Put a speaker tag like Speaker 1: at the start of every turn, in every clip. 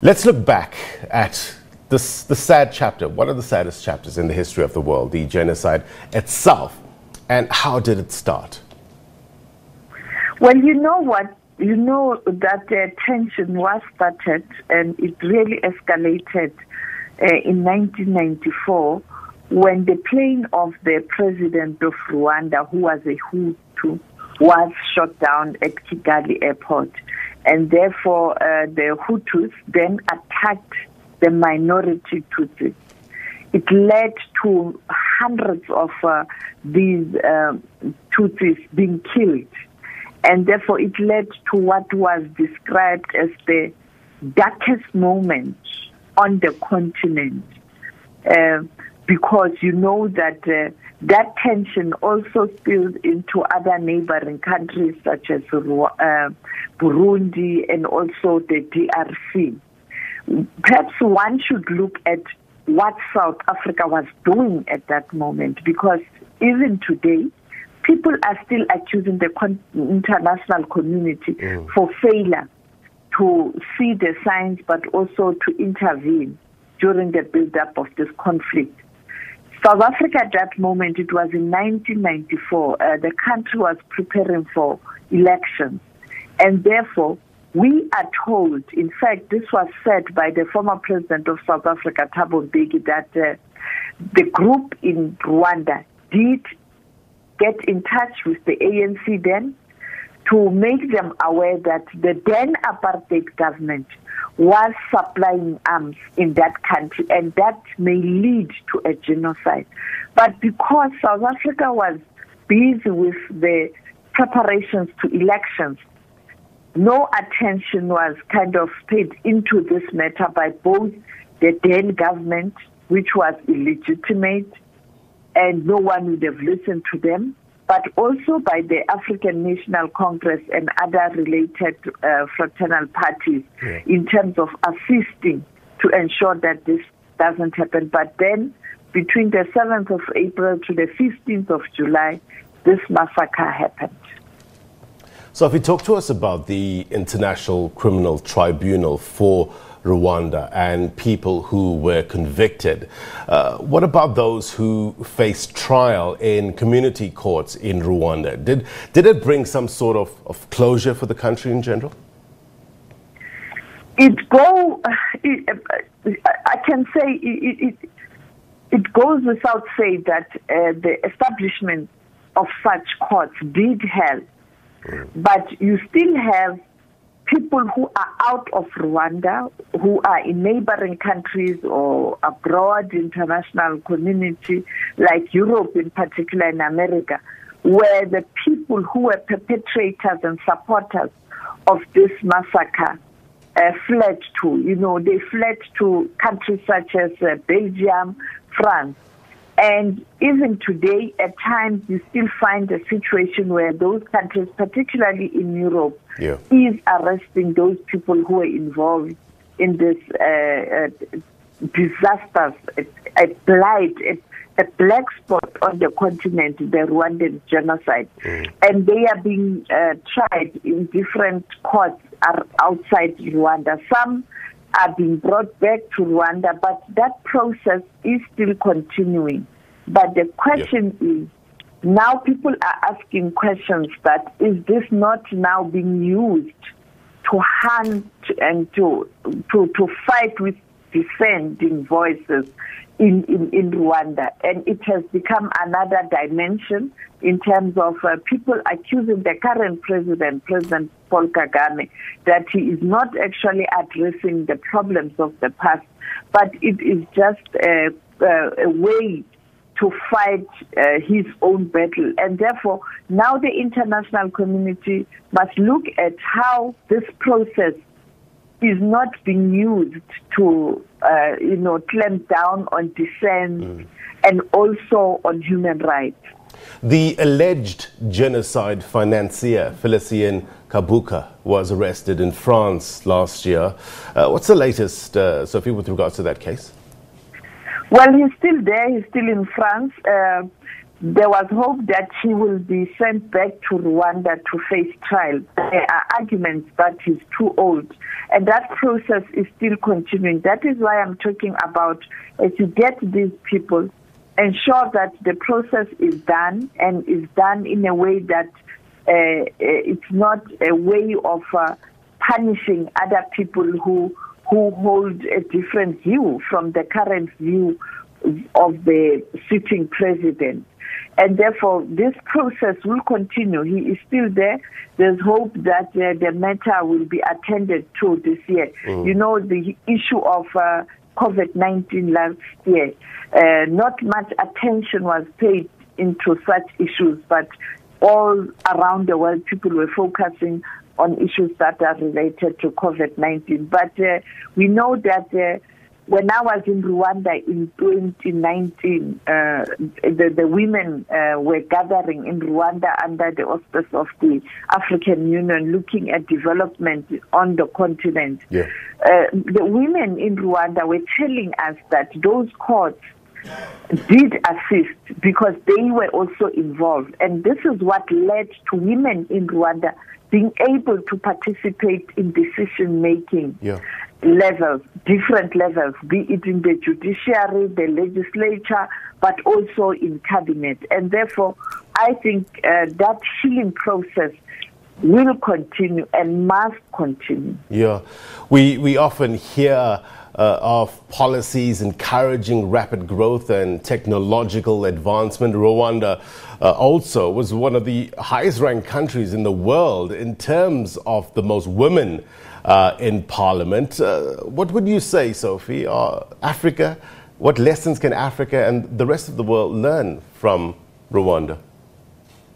Speaker 1: Let's look back at this, the sad chapter, one of the saddest chapters in the history of the world, the genocide itself. And how did it start?
Speaker 2: Well, you know what? You know that the tension was started and it really escalated uh, in 1994 when the plane of the president of Rwanda, who was a Hutu, was shot down at Kigali airport and therefore uh, the Hutus then attacked the minority Tutsis. It led to hundreds of uh, these uh, Tutsis being killed, and therefore it led to what was described as the darkest moment on the continent. Uh, because you know that uh, that tension also spills into other neighboring countries such as uh, Burundi and also the DRC. Perhaps one should look at what South Africa was doing at that moment because even today, people are still accusing the con- international community mm. for failure to see the signs but also to intervene during the build-up of this conflict. South Africa at that moment, it was in 1994, uh, the country was preparing for elections. And therefore, we are told, in fact, this was said by the former president of South Africa, Thabo Mbeki, that uh, the group in Rwanda did get in touch with the ANC then to make them aware that the then apartheid government was supplying arms in that country, and that may lead to a genocide. But because South Africa was busy with the preparations to elections, no attention was kind of paid into this matter by both the then government, which was illegitimate, and no one would have listened to them, but also by the African National Congress and other related uh, fraternal parties yeah. in terms of assisting to ensure that this doesn't happen. But then, between the 7th of April to the 15th of July, this massacre happened.
Speaker 1: So, if you talk to us about the International Criminal Tribunal for Rwanda and people who were convicted. Uh, what about those who faced trial in community courts in Rwanda? Did, did it bring some sort of, of closure for the country in general?
Speaker 2: It go. It, I can say it, it, it goes without saying that uh, the establishment of such courts did help, but you still have people who are out of Rwanda, who are in neighboring countries or abroad, international community, like Europe in particular, in America, where the people who were perpetrators and supporters of this massacre uh, fled to. You know, they fled to countries such as uh, Belgium, France. And even today, at times, you still find a situation where those countries, particularly in Europe, yeah. is arresting those people who are involved in this uh, uh, a, a blight, a, a, black spot on the continent, the Rwandan genocide. Mm. And they are being uh, tried in different courts outside Rwanda. Some are being brought back to Rwanda, but that process is still continuing. But the question is now people are asking questions that is this not now being used to hunt and to to, to fight with defending voices in, in, in Rwanda. And it has become another dimension in terms of uh, people accusing the current president, President Paul Kagame, that he is not actually addressing the problems of the past, but it is just a, a, a way to fight uh, his own battle. And therefore, now the international community must look at how this process is not being used to, uh, you know, clamp down on dissent mm. and also on human rights.
Speaker 1: The alleged genocide financier, Felicien Kabuga, was arrested in France last year. Uh, what's the latest, uh, Sophie, with regards to that case?
Speaker 2: Well, he's still there. He's still in France. Uh, there was hope that he will be sent back to Rwanda to face trial. There are arguments that he's too old, and that process is still continuing. That is why I'm talking about as you get these people, ensure that the process is done and is done in a way that uh, it's not a way of uh, punishing other people who who hold a different view from the current view of the sitting president. And therefore, this process will continue. He is still there. There's hope that uh, the matter will be attended to this year. Mm. You know, the issue of uh, COVID 19 last year, uh, not much attention was paid into such issues, but all around the world, people were focusing on issues that are related to COVID 19. But uh, we know that uh, when I was in Rwanda in 2019, uh, the, the women uh, were gathering in Rwanda under the auspice of the African Union looking at development on the continent. Yeah. Uh, the women in Rwanda were telling us that those courts did assist because they were also involved. And this is what led to women in Rwanda being able to participate in decision making. Yeah levels, different levels, be it in the judiciary, the legislature, but also in cabinet. And therefore, I think uh, that healing process will continue and must continue.
Speaker 1: Yeah, we, we often hear. Uh, of policies encouraging rapid growth and technological advancement. Rwanda uh, also was one of the highest ranked countries in the world in terms of the most women uh, in Parliament. Uh, what would you say, Sophie? Uh, Africa, what lessons can Africa and the rest of the world learn from Rwanda?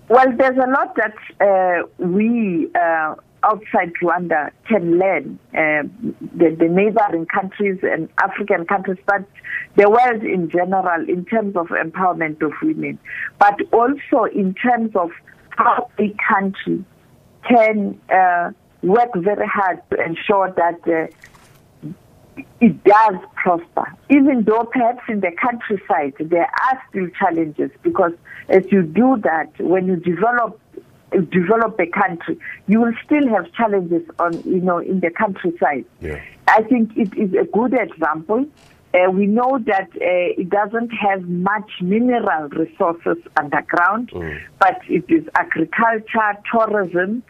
Speaker 2: Well, there's a lot that uh, we uh, outside Rwanda can learn, uh, the, the, neighboring countries and African countries, but the world in general, in terms of empowerment of women, but also in terms of how a country can work very hard to ensure that uh, it does prosper. Even though perhaps in the countryside there are still challenges because as you do that, when you develop develop a country, you will still have challenges on you know in the countryside. Yeah. I think it is a good example. Uh, we know that uh, it doesn't have much mineral resources underground, mm. but it is agriculture, tourism,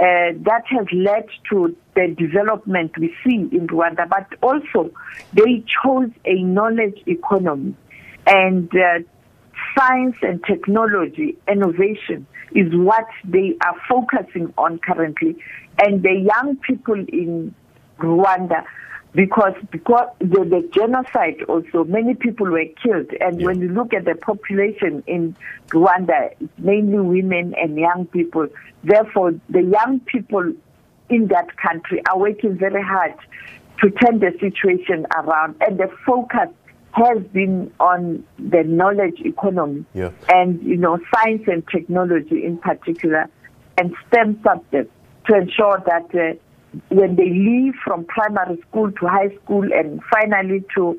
Speaker 2: uh, that has led to the development we see in Rwanda, but also they chose a knowledge economy and uh, science and technology innovation is what they are focusing on currently. And the young people in Rwanda because because the, the, genocide also many people were killed and yeah. when you look at the population in Rwanda mainly women and young people therefore the young people in that country are working very hard to turn the situation around and the focus has been on the knowledge economy yeah. and you know science and technology in particular and STEM subjects to ensure that uh, when they leave from primary school to high school and finally to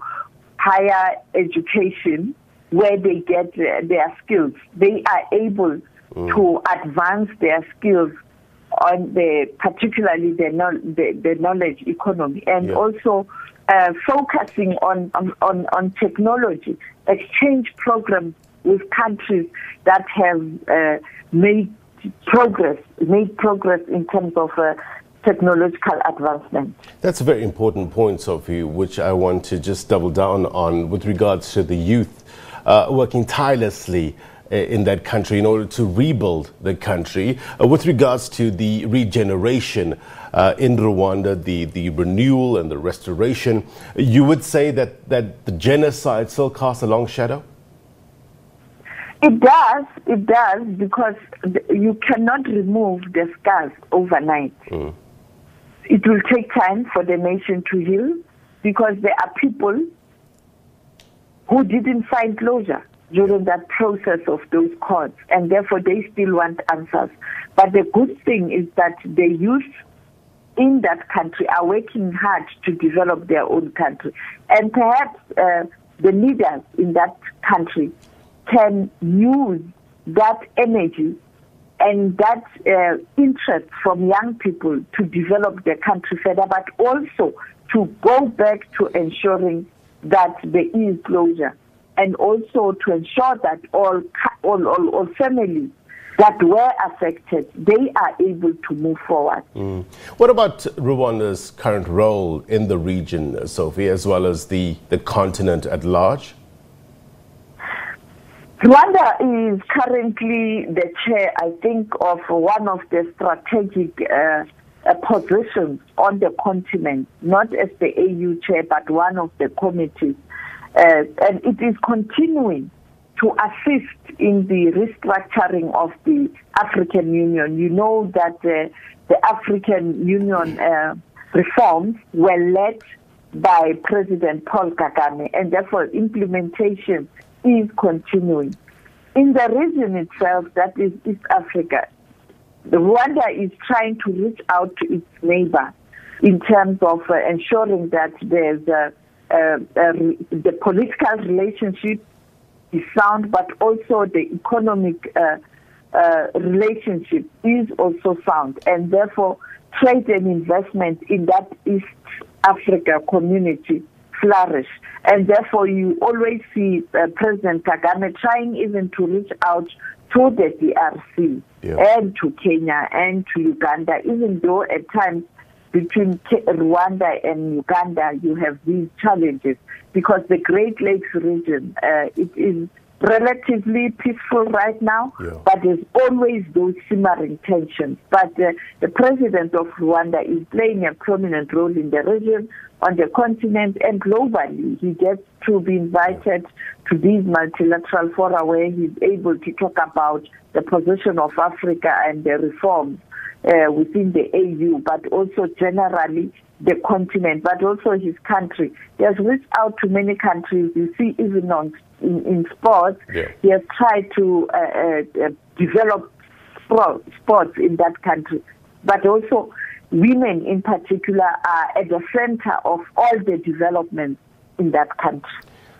Speaker 2: higher education, where they get their skills, they are able mm. to advance their skills on the particularly the, the, the knowledge economy and yeah. also uh, focusing on, on, on technology, exchange programs with countries that have uh, made progress, made progress in terms of uh, technological advancement.
Speaker 1: That's a very important point, Sophie, which I want to just double down on with regards to the youth uh, working tirelessly uh, in that country in order to rebuild the country. Uh, with regards to the regeneration uh, in Rwanda, the, the renewal and the restoration, you would say that, that the genocide still casts a long shadow?
Speaker 2: It does, it does, because you cannot remove the scars overnight. Mm it will take time for the nation to heal because there are people who didn't find closure during that process of those courts, and therefore they still want answers. But the good thing is that the youth in that country are working hard to develop their own country, and perhaps uh, the leaders in that country can use that energy and that uh, interest from young people to develop their country further, but also to go back to ensuring that there is closure and also to ensure that all, all, all, all families that were affected, they are able to move forward.
Speaker 1: Mm. What about Rwanda's current role in the region, Sophie, as well as the, the continent at large?
Speaker 2: Rwanda is currently the chair, I think, of one of the strategic uh, positions on the continent, not as the AU chair, but one of the committees. Uh, and it is continuing to assist in the restructuring of the African Union. You know that uh, the African Union uh, reforms were led by President Paul Kagame, and therefore implementation is continuing. In the region itself, that is East Africa, Rwanda is trying to reach out to its neighbor in terms of uh, ensuring that there's the political relationship is sound, but also the economic uh, uh, relationship is also sound, and therefore trade and investment in that East Africa community flourish. And therefore, you always see uh, President Kagame trying even to reach out to the DRC yeah. and to Kenya and to Uganda, even though at times between Rwanda and Uganda you have these challenges because the Great Lakes region uh, it is relatively peaceful right now, yeah. but there's always those simmering tensions. But uh, the president of Rwanda is playing a prominent role in the region, on the continent, and globally. He gets to be invited to these multilateral fora where he's able to talk about the position of Africa and the reforms uh, within the AU, but also generally the continent, but also his country. He has reached out to many countries. You see, even on in, in sports, yeah. he has tried to uh, uh, uh develop sports in that country, but also women in particular are at the center of all the developments in that country.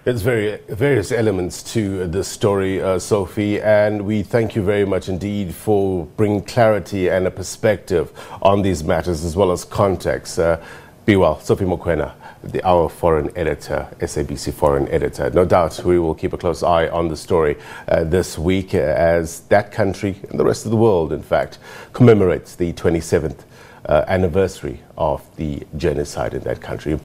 Speaker 1: There's very, various elements to the story, uh, Sophie, and we thank you very much indeed for bringing clarity and a perspective on these matters as well as context. Uh, be well. Sophie Mokoena, the, our foreign editor, SABC foreign editor. No doubt we will keep a close eye on the story uh, this week as that country and the rest of the world, in fact, commemorates the 27th uh, anniversary of the genocide in that country.